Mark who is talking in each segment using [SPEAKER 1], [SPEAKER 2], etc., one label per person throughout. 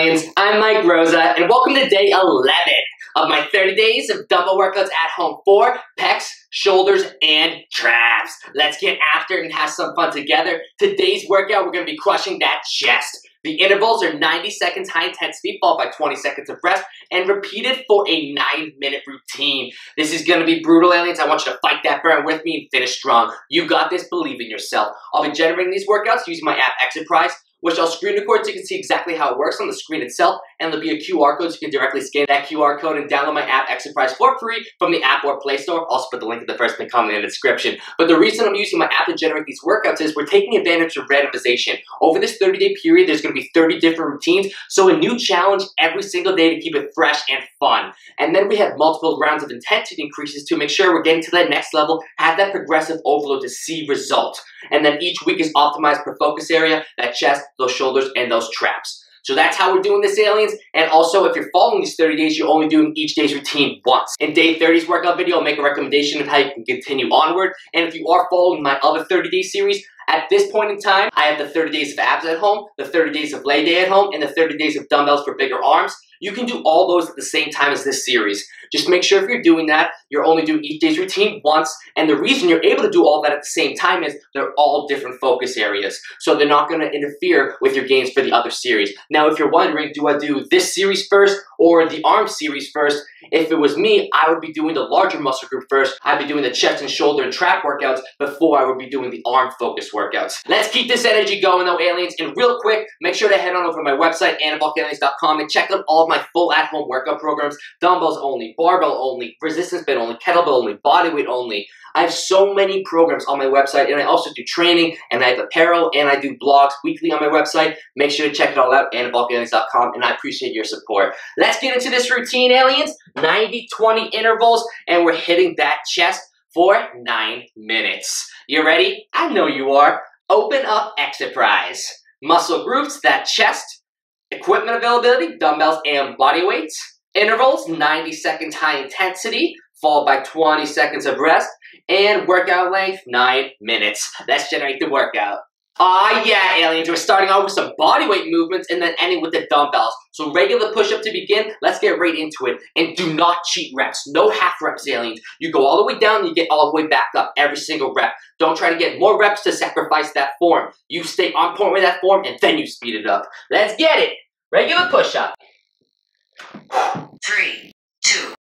[SPEAKER 1] aliens? I'm Mike Rosa, and welcome to day 11 of my 30 days of dumbbell workouts at home for pecs, shoulders, and traps. Let's get after it and have some fun together. Today's workout, we're gonna be crushing that chest. The intervals are 90 seconds high intensity, followed by 20 seconds of rest, and repeated for a nine minute routine. This is gonna be brutal, aliens. I want you to fight that burn with me and finish strong. You got this, believe in yourself. I'll be generating these workouts using my app Exerprise which I'll screen record so you can see exactly how it works on the screen itself, and there'll be a QR code so you can directly scan that QR code and download my app Exerprise for free from the App or Play Store. I'll Also put the link in the first pinned comment in the description. But the reason I'm using my app to generate these workouts is we're taking advantage of randomization. Over this 30-day period, there's going to be 30 different routines, so a new challenge every single day to keep it fresh and fun. And then we have multiple rounds of intensity increases to make sure we're getting to that next level, have that progressive overload to see results. And then each week is optimized per focus area, that chest, those shoulders, and those traps. So that's how we're doing this, aliens. And also, if you're following these 30 days, you're only doing each day's routine once. In day 30's workout video, I'll make a recommendation of how you can continue onward. And if you are following my other 30-day series, at this point in time, I have the 30 days of abs at home, the 30 days of leg day at home, and the 30 days of dumbbells for bigger arms. You can do all those at the same time as this series. Just make sure if you're doing that, you're only doing each day's routine once. And the reason you're able to do all that at the same time is they're all different focus areas. So they're not going to interfere with your gains for the other series. Now, if you're wondering, do I do this series first or the arm series first? If it was me, I would be doing the larger muscle group first. I'd be doing the chest and shoulder and trap workouts before I would be doing the arm focus workouts. Let's keep this energy going though, aliens. And real quick, make sure to head on over to my website, anabolic and check out all my full at-home workout programs, dumbbells only, barbell only, resistance band only, kettlebell only, bodyweight only. I have so many programs on my website, and I also do training, and I have apparel, and I do blogs weekly on my website. Make sure to check it all out, anabolicaliens.com, and I appreciate your support. Let's get into this routine, aliens. 90-20 intervals, and we're hitting that chest for nine minutes. You ready? I know you are. Open up Exerprise. Muscle groups, that chest, equipment availability, dumbbells and body weights. Intervals, 90 seconds high intensity, followed by 20 seconds of rest, and workout length, 9 minutes. Let's generate the workout. Ah, yeah, aliens. We're starting off with some bodyweight movements and then ending with the dumbbells. So regular push-up to begin. Let's get right into it. And do not cheat reps. No half reps, aliens. You go all the way down, you get all the way back up every single rep. Don't try to get more reps to sacrifice that form. You stay on point with that form and then you speed it up. Let's get it. Regular push-up.
[SPEAKER 2] Three, two,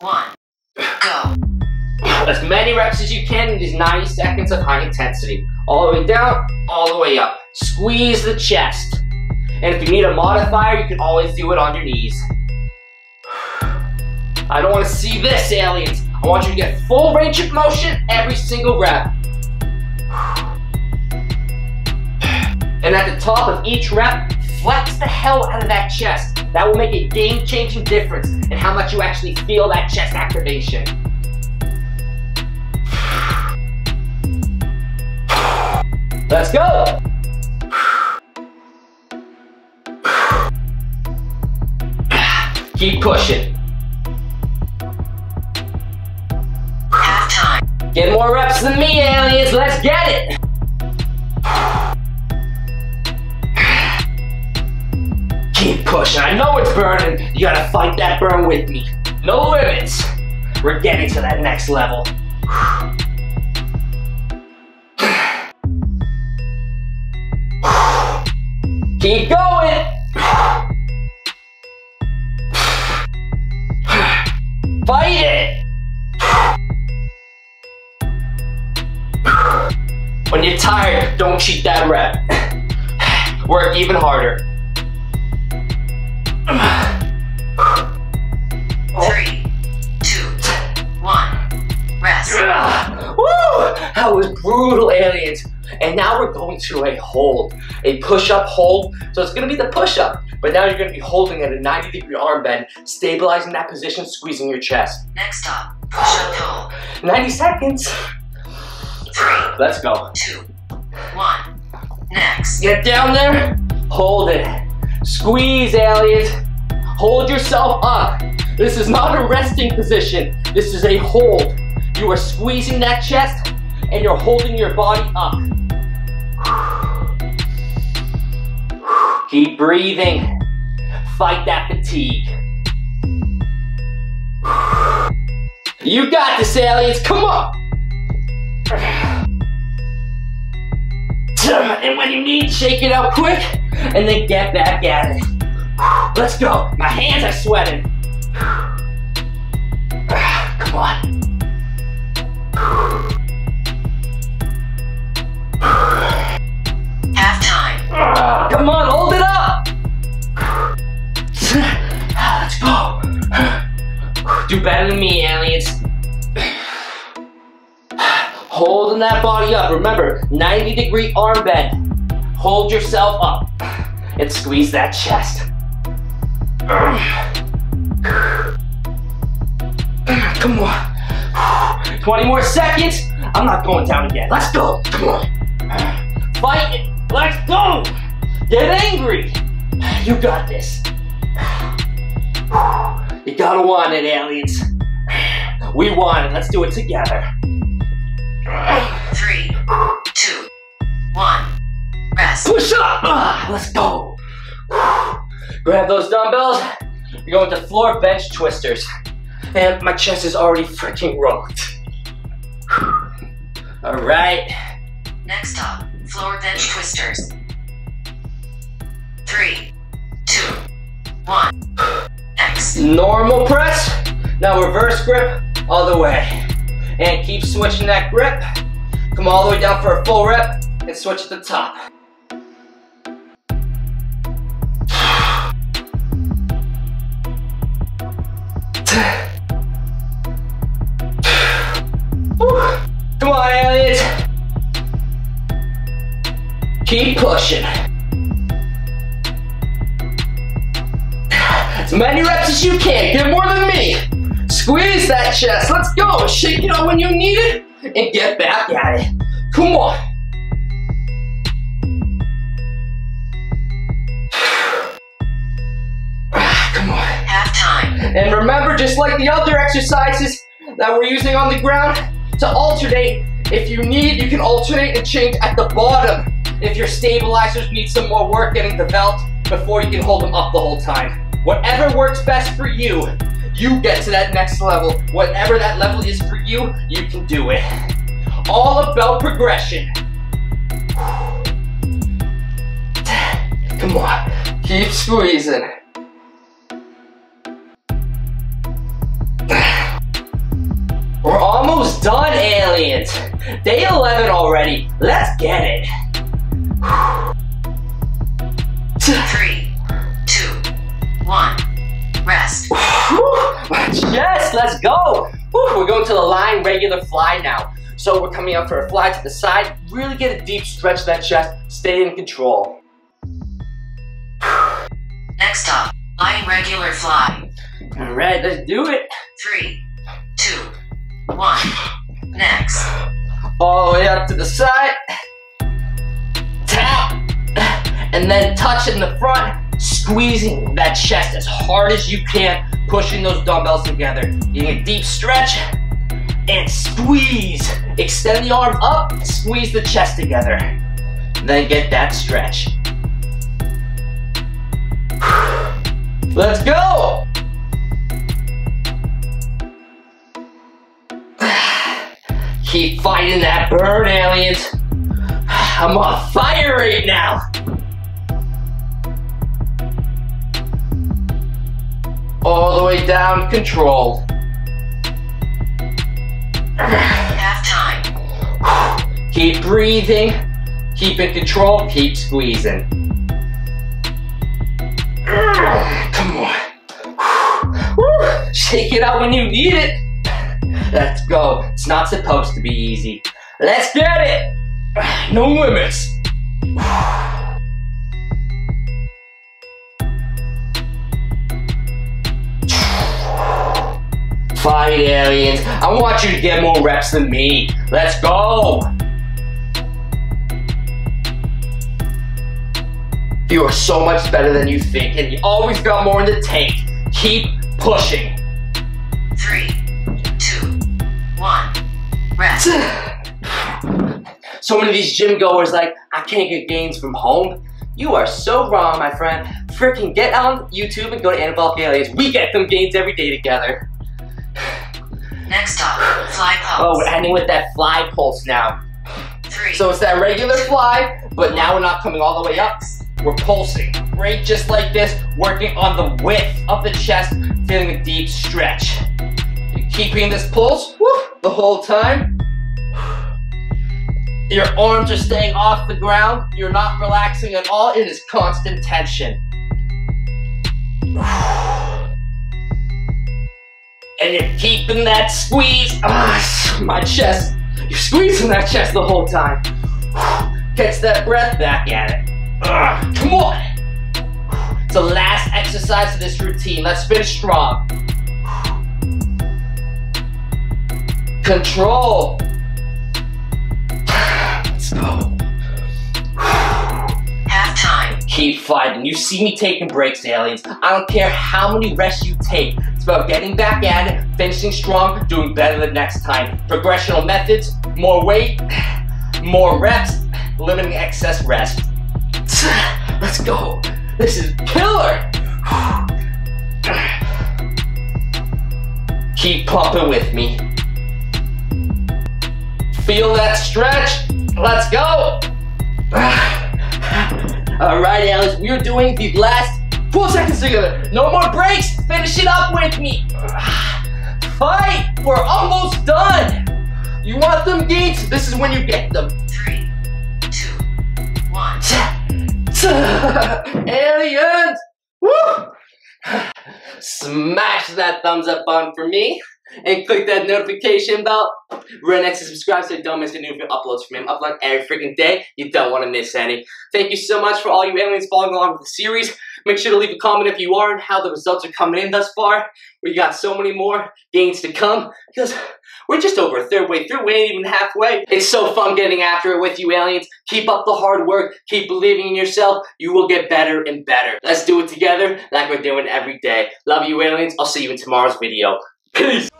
[SPEAKER 2] one, go.
[SPEAKER 1] As many reps as you can in these 90 seconds of high intensity. All the way down, all the way up. Squeeze the chest. And if you need a modifier, you can always do it on your knees. I don't want to see this, aliens. I want you to get full range of motion every single rep. And at the top of each rep, flex the hell out of that chest. That will make a game-changing difference in how much you actually feel that chest activation. Let's go! Keep pushing.
[SPEAKER 2] Half time.
[SPEAKER 1] Get more reps than me, aliens. Let's get it! Keep pushing. I know it's burning. You gotta fight that burn with me. No limits. We're getting to that next level. Keep going. Fight it. When you're tired, don't cheat that rep. Work even harder.
[SPEAKER 2] Three, two, one, rest.
[SPEAKER 1] Woo! That was brutal, aliens. And now we're going to a hold, a push-up hold. So it's gonna be the push-up, but now you're gonna be holding at a 90 degree arm bend, stabilizing that position, squeezing your chest.
[SPEAKER 2] Next up, push up hold.
[SPEAKER 1] 90 seconds.
[SPEAKER 2] Three,
[SPEAKER 1] Let's go.
[SPEAKER 2] two, one. Next.
[SPEAKER 1] Get down there, hold it. Squeeze, aliens. Hold yourself up. This is not a resting position. This is a hold. You are squeezing that chest and you're holding your body up. Keep breathing. Fight that fatigue. You got this, aliens. Come on. And when you need, shake it out quick, and then get back at it. Let's go. My hands are sweating. Me, aliens. Holding that body up. Remember, 90 degree arm bend. Hold yourself up and squeeze that chest. Come on. 20 more seconds. I'm not going down again. Let's go. Come on. Fight it. Let's go. Get angry. You got this. You gotta want it, aliens. We won. Let's do it together.
[SPEAKER 2] Three, two, one. Rest.
[SPEAKER 1] Push up! Ah, let's go. Grab those dumbbells. We're going to floor bench twisters. And my chest is already freaking rocked. All right.
[SPEAKER 2] Next up, floor bench twisters. Three, two, one. Next.
[SPEAKER 1] Normal press. Now reverse grip all the way. And keep switching that grip. Come all the way down for a full rep and switch at the top. Come on, aliens. Keep pushing. As many reps as you can. Get more than me. Squeeze that chest. Let's go. Shake it out when you need it and get back at it. Come on. Come on.
[SPEAKER 2] Half time.
[SPEAKER 1] And remember, just like the other exercises that we're using on the ground, to alternate, if you need, you can alternate and change at the bottom. If your stabilizers need some more work getting developed before you can hold them up the whole time. Whatever works best for you, you get to that next level. Whatever that level is for you, you can do it. All about progression. Come on, keep squeezing. We're almost done, aliens. Day 11 already. Let's get it. Yes, let's go. Whew, We're going to the line regular fly now. So we're coming up for a fly to the side. Really get a deep stretch of that chest. Stay in control.
[SPEAKER 2] Next up, line regular fly.
[SPEAKER 1] All right, let's do it.
[SPEAKER 2] Three, two, one. Next.
[SPEAKER 1] All the way up to the side. Tap. And then touch in the front, squeezing that chest as hard as you can, pushing those dumbbells together. Getting a deep stretch and squeeze. Extend the arm up, squeeze the chest together. Then get that stretch. Let's go! Keep fighting that burn, aliens. I'm on fire right now. All the way down, control.
[SPEAKER 2] Half time.
[SPEAKER 1] Keep breathing. Keep in control. Keep squeezing. Come on. Shake it out when you need it. Let's go. It's not supposed to be easy. Let's get it. No limits. Fight aliens. I want you to get more reps than me. Let's go. You are so much better than you think, and you always got more in the tank. Keep pushing.
[SPEAKER 2] Three, two, one. Rest.
[SPEAKER 1] so many of these gym goers like, I can't get gains from home. You are so wrong, my friend. freaking get on YouTube and go to Anabolic Aliens. We get them gains every day together.
[SPEAKER 2] Next stop, fly
[SPEAKER 1] Oh, we're ending with that fly pulse now.
[SPEAKER 2] Three.
[SPEAKER 1] So it's that regular fly, but now we're not coming all the way up. We're pulsing. Right, just like this, working on the width of the chest, feeling a deep stretch. You're keeping this pulse woo, the whole time. Your arms are staying off the ground. You're not relaxing at all. It is constant tension. And you're keeping that squeeze. Ah, my chest. You're squeezing that chest the whole time. Catch that breath back at it. Ugh, come on. It's the last exercise of this routine. Let's finish strong. Control. Let's go.
[SPEAKER 2] Half time.
[SPEAKER 1] Keep fighting. You see me taking breaks, aliens. I don't care how many rests you take. It's about getting back at it, finishing strong, doing better the next time. Progressional methods, more weight, more reps, limiting excess rest. Let's go. This is killer. Keep pumping with me. Feel that stretch. Let's go. All right, aliens, we are doing the last four seconds together. No more breaks. Finish it up with me. Fight. We're almost done. You want them gains? This is when you get them.
[SPEAKER 2] Three. Two. One.
[SPEAKER 1] Aliens! Woo! Smash that thumbs up button for me and click that notification bell right next to subscribe so you don't miss any new uploads from me. I'm uploading every freaking day. You don't want to miss any. Thank you so much for all you aliens following along with the series. Make sure to leave a comment if you are and how the results are coming in thus far. We got so many more gains to come because we're just over a third way through. We ain't even halfway. It's so fun getting after it with you aliens. Keep up the hard work. Keep believing in yourself. You will get better and better. Let's do it together like we're doing every day. Love you aliens. I'll see you in tomorrow's video. Peace.